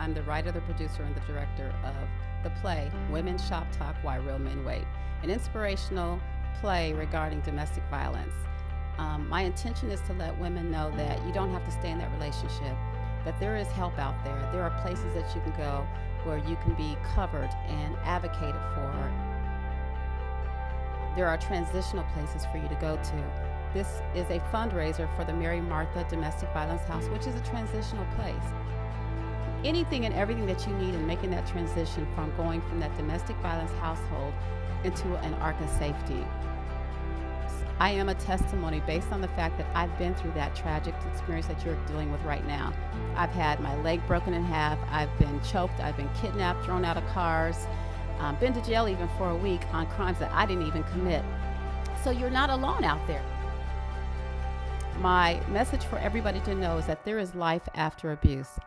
I'm the writer, the producer, and the director of the play Women ShopTalk While Real Men Wait, an inspirational play regarding domestic violence. Um, my intention is to let women know that you don't have to stay in that relationship, that there is help out there. There are places that you can go where you can be covered and advocated for. There are transitional places for you to go to. This is a fundraiser for the Mary Martha Domestic Violence House, which is a transitional place. Anything and everything that you need in making that transition from going from that domestic violence household into an arc of safety. I am a testimony based on the fact that I've been through that tragic experience that you're dealing with right now. I've had my leg broken in half, I've been choked, I've been kidnapped, thrown out of cars, um, been to jail even for a week on crimes that I didn't even commit. So you're not alone out there. My message for everybody to know is that there is life after abuse.